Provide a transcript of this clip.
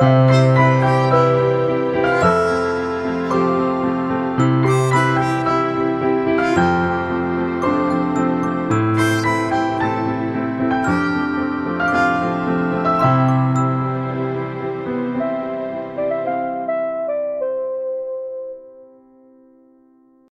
Música